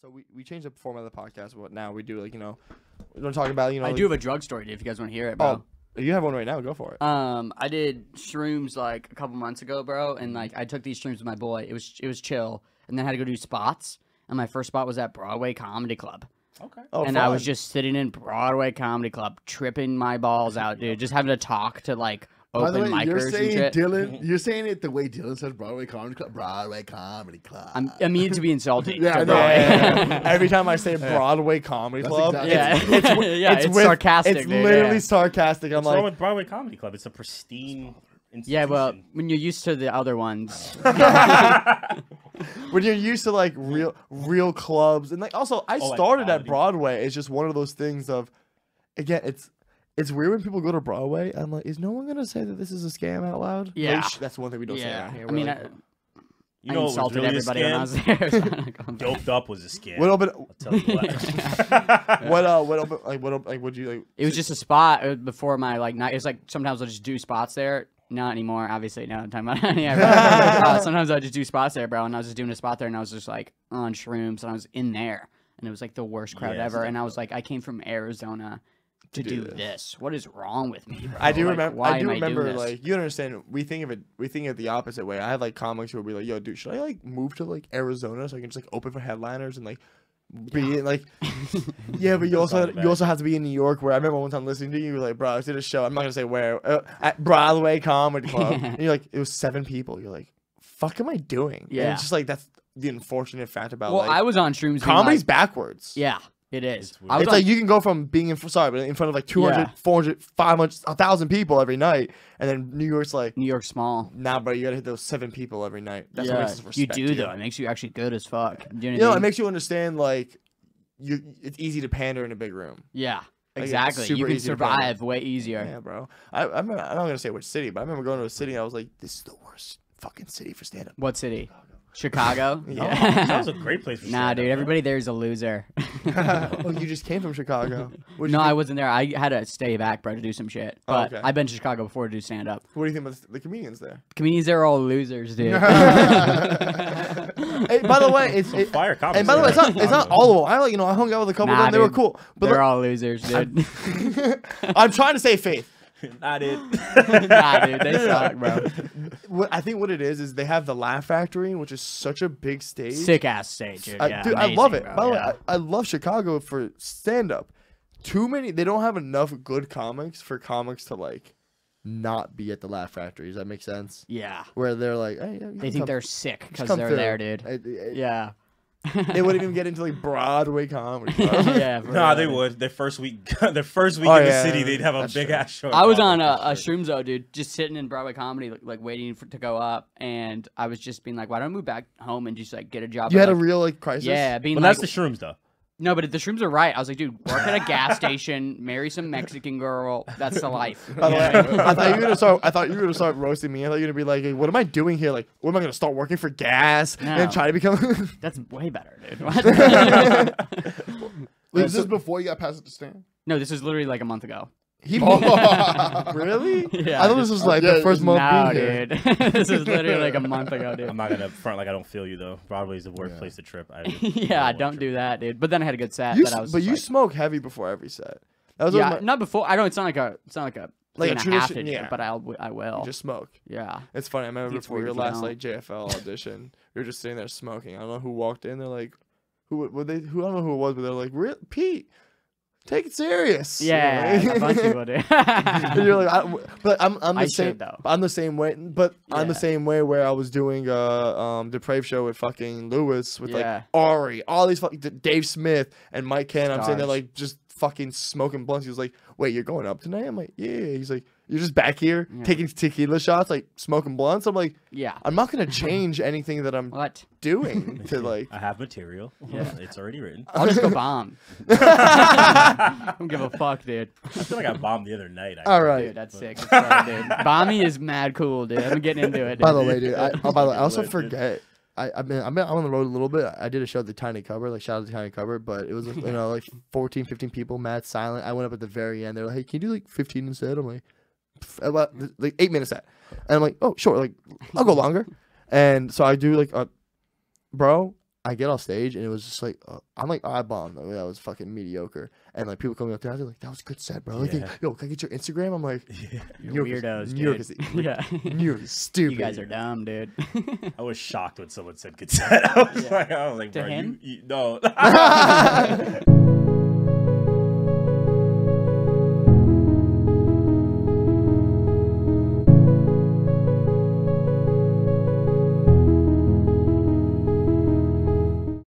So we, we changed the format of the podcast. What now we do like you know, we don't talk about you know. I like- do have a drug story, dude. If you guys want to hear it, bro. Oh, you have one right now. Go for it. Um, I did shrooms like a couple months ago, bro, and like I took these shrooms with my boy. It was it was chill, and then I had to go do spots. And my first spot was at Broadway Comedy Club, Okay. Oh, and I was just sitting in Broadway Comedy Club, tripping my balls out, dude. Just having to talk to like By the open way, you're micers and saying shit. Dylan. You're saying it the way Dylan says Broadway Comedy Club. Broadway Comedy Club. I'm immediate to be insulted. Yeah, to I know. bro. Yeah, Every time I say Broadway Comedy That's Club, exactly- Yeah, it's, it's, yeah, it's, with- sarcastic. It's dude, literally yeah. sarcastic. I'm What's wrong like, with Broadway Comedy Club? It's a pristine. Yeah, well, when you're used to the other ones, when you're used to like real real clubs and like also I Oh, like started at. Broadway. It's just one of those things of again, it's it's weird when people go to Broadway. I'm like, is no one gonna say that this is a scam out loud? Like, Yeah. sh- that's one thing we don't say yeah. here. I We're mean, like, I, you I know what was insulted really everybody when I was scam? there. Doped up was a scam. what open? I'll tell you what. What uh? What open? Like what? op- Like would you like? It was just a spot uh, before my like night. It's like sometimes I'll just do spots there. Not anymore, obviously. No, I'm talking about yeah. bro. uh, sometimes I just do spots there, bro. And I was just doing a spot there, and I was just like on shrooms, and I was in there, and it was like the worst crowd Yeah, ever. And I was like, I came from Arizona to, do do, this. this. What is wrong with me, bro? I do Like, remember. Why I do am I remember. doing this? like you understand. We think of it. We think of it the opposite way. I have like comics who will be like, "Yo, dude, should I like move to like Arizona so I can just like open for headliners and like be in like." yeah, but you also Sounds you also have to be in New York. Where I remember one time listening to you, you were like, "Bro, I did a show. I'm not gonna say where uh, at Broadway Comedy Club." and you're like, "It was seven people." You're like, "Fuck, am I doing?" And Yeah. it's just like that's the unfortunate fact about well, like I was on shrooms. being comedy's like- backwards. yeah, it is. It's weird. I was It's like you can go from being in sorry, but in front of like 200, Yeah. 400, 500, 1,000 people every night, and then New York's like, New York small. nah, bro, you gotta hit those seven people every night. That's what yeah, makes us you respect do though. It makes you actually good as fuck. Do you know You know, it makes you understand like you. It's easy to pander in a big room. Yeah, it's exactly. You can easy to pander. survive way easier. Yeah, bro. I, I remember, I'm not gonna say which city, but I remember going to a city. and I was like, this is the worst fucking city for stand up. What city? Chicago. Yeah. Oh, that was a great place. For Nah, stand-up, dude. Everybody there is a loser. oh, you just came from Chicago. What'd no, I wasn't there. I had to stay back, bro, to do some shit. Oh, But okay. I've been to Chicago before to do stand up. What do you think about the comedians there? Comedians there are all losers, dude. hey, by the way, it's Some it, fire comics and by the way, it's not it's not all of them. I like you know I hung out with a couple Nah, of them. They were cool, but They're look- all losers, dude. I'm trying to say faith. Not it. nah, dude. They suck, bro. What I think what it is is they have the Laugh Factory, which is such a big stage. Sick ass stage, dude. I, yeah, dude, I love it. bro, By the way. I, I love Chicago for stand up. Too many. They don't have enough good comics for comics to like not be at the Laugh Factory. Does that make sense? yeah. Where they're like, hey, yeah, They think come- they're sick because they're through. there, dude. It- it- Yeah. They wouldn't even get into like Broadway comedy. club. yeah. for Nah, they would. Their first week, their first week Oh, in the city, they'd have a big true. ass show. I was on a, a for shrooms though, dude, just sitting in Broadway comedy, like, like waiting for, to go up, and I was just being like, "Why don't I move back home and just like get a job?" You at, had a real like crisis. yeah, being Well, like, that's the shrooms, though. No, but the shrooms are right. I was like, dude, work at a gas station, marry some Mexican girl. That's the life. By the way, I thought you were gonna start. I thought you were gonna start roasting me. I thought you were gonna be like, hey, "What am I doing here? Like, what am I gonna start working for gas and try to become?" That's way better, dude. What? Wait, is this before you got past it to stand? no, this is literally like a month ago. He Oh. really? Yeah, I thought this was like Yeah, the first month no, being here. dude. this is literally like a month ago, dude. I'm not gonna front like I don't feel you though. Broadway's the worst Yeah. place to trip. I, yeah, don't do that, dude. But then I had a good set You, that I s- was. but you like, smoke heavy before every set. That was yeah, my, not before. I don't. It's not like a. It's not like a. Like a thing I have tradition- yeah. but I'll. I will. you just smoke. yeah. It's funny. I remember it's before your last don't. like JFL audition, you were just sitting there smoking. I don't know who walked in. They're like, who were they? Who I don't know who it was, but they're like, "Re- Pete, take it serious. you know, Yeah, a bunch of people do. and you're like, I, but I'm I'm the I same. should, though. I'm the same way, but I'm the same way where I was doing a um depraved show with fucking Lewis with Yeah. like Ari, all these fucking D- Dave Smith and Mike Ken. I'm sitting there Stars. like just fucking smoking blunts. He was like, "Wait, you're going up tonight?" I'm like, "Yeah." He's like, "You're just back here Yeah. taking tequila shots, like smoking blunts." I'm like, yeah. "I'm not gonna change anything that I'm What? doing to like." I have material. Yeah. it's already written. I'll just go bomb. I don't give a fuck, dude. I feel like I bombed the other night. All right. Dude, that's sick. That's right, dude. Bomby is mad cool, dude. I'm getting into it. By the way, dude. I, oh, by the way, I also forget. I, I've been, I've been I'm on the road a little bit. I did a show at the Tiny Cupboard, like shout out to Tiny Cupboard, but it was you know like 14, 15 people, mad silent. I went up at the very end. They're like, "Hey, can you do like 15 instead?" I'm like, about like eight minutes set, and I'm like, "Oh, sure, like I'll go longer." And so I do like, uh, bro, I get off stage and it was just like uh, I'm like I bombed. Like, that was fucking mediocre. And like people coming up to me, they're like, "That was a good set, bro." Like, Yeah. yo, can I get your Instagram? I'm like, Yeah. New You're is- weirdos, New York dude. is yeah. New York is stupid. you guys are dumb, dude. I was shocked when someone said good set. I was Yeah. like, I was like, To bro, him? You, you, no.